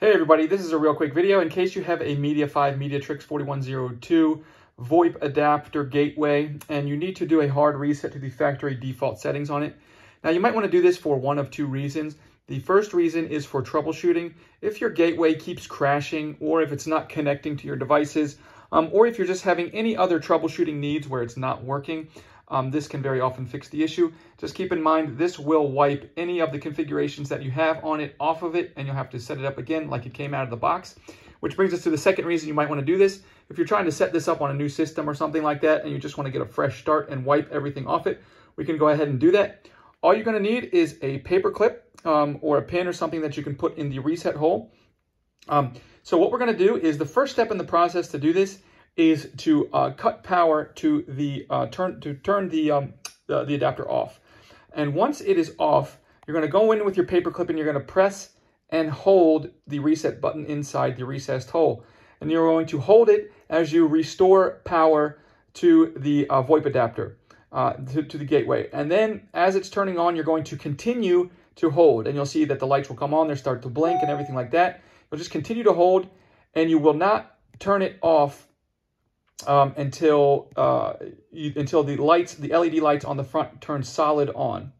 Hey everybody, this is a real quick video. In case you have a Media 5 Mediatrix 4102 VoIP adapter gateway and you need to do a hard reset to the factory default settings on it. Now you might want to do this for one of two reasons. The first reason is for troubleshooting. If your gateway keeps crashing or if it's not connecting to your devices um, or if you're just having any other troubleshooting needs where it's not working, um, this can very often fix the issue. Just keep in mind, this will wipe any of the configurations that you have on it off of it, and you'll have to set it up again like it came out of the box. Which brings us to the second reason you might want to do this. If you're trying to set this up on a new system or something like that, and you just want to get a fresh start and wipe everything off it, we can go ahead and do that. All you're going to need is a paper clip um, or a pin or something that you can put in the reset hole. Um, so what we're going to do is the first step in the process to do this is to uh, cut power to the uh, turn to turn the, um, the, the adapter off. And once it is off, you're going to go in with your paper clip and you're going to press and hold the reset button inside the recessed hole. And you're going to hold it as you restore power to the uh, VoIP adapter, uh, to, to the gateway. And then as it's turning on, you're going to continue to hold. And you'll see that the lights will come on, they'll start to blink and everything like that. You'll just continue to hold and you will not turn it off um, until uh, you, until the lights, the LED lights on the front turn solid on.